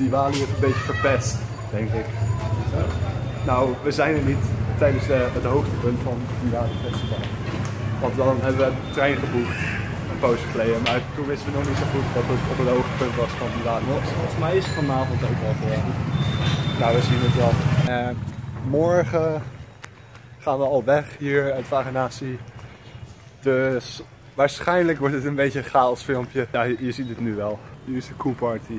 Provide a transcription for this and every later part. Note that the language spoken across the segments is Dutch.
Diwali het een beetje verpest, denk ik. Nou, we zijn er niet tijdens de, het hoogtepunt van het Diwali Festival. Want dan hebben we de trein geboekt, een poosje geleden. Maar toen wisten we nog niet zo goed dat het op het hoogtepunt was van Diwali Festival. Volgens mij is het vanavond ook wel gewoon. Nou, we zien het wel. Eh, morgen gaan we al weg hier uit Vagenatie. Dus waarschijnlijk wordt het een beetje een chaos filmpje. Ja, je, je ziet het nu wel. Hier is de cool party.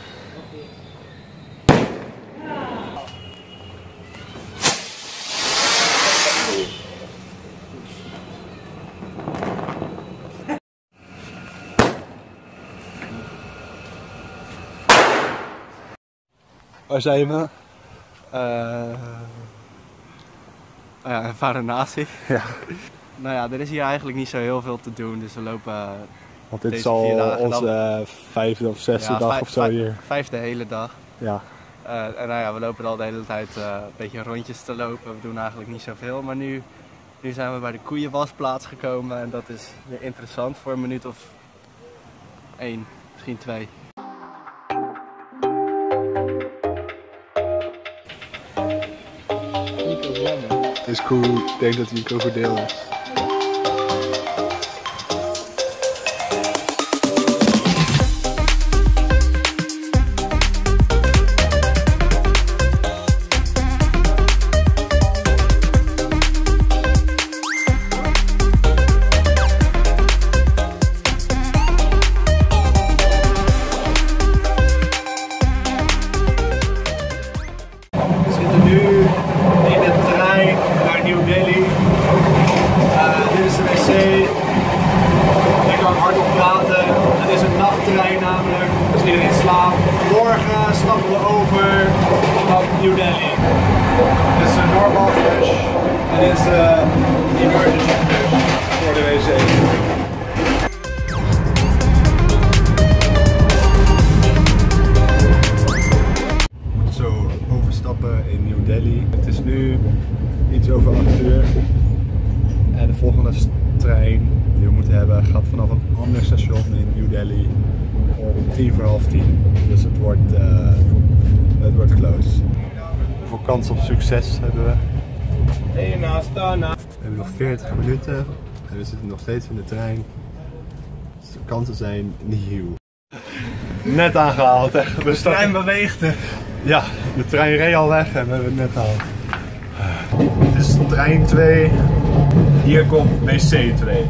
Waar zijn we? Eh ja, Varanasi. Ja. Nou ja, er is hier eigenlijk niet zo heel veel te doen, dus we lopen eh, Want dit is al onze vijfde of zesde ja, dag vijf- of zo hier. Vijfde hele dag. Ja. Eh, en nou ja, we lopen al de hele tijd een beetje rondjes te lopen. We doen eigenlijk niet zoveel, maar nu, nu zijn we bij de koeienwasplaats gekomen en dat is weer interessant voor een minuut of één, misschien twee. Het is cool. Ik denk een namelijk, dus iedereen slaapt. Morgen stappen we over vanaf New Delhi. Dit is een normal flush. En dit is de emergency flush voor de wc. moeten zo overstappen in New Delhi. Het is nu iets over 8 uur. En de volgende trein die we moeten hebben gaat vanaf een ander station in New Delhi tien voor half tien. Dus het wordt, eh, het wordt close. Hoeveel kans op succes hebben we? We hebben nog 40 minuten en we zitten nog steeds in de trein. Dus de kansen zijn nieuw. Net aangehaald, hè? We staan- beweegt ja, de trein reed al weg en we hebben het net gehaald. Dit is trein 2. Hier komt wc 2.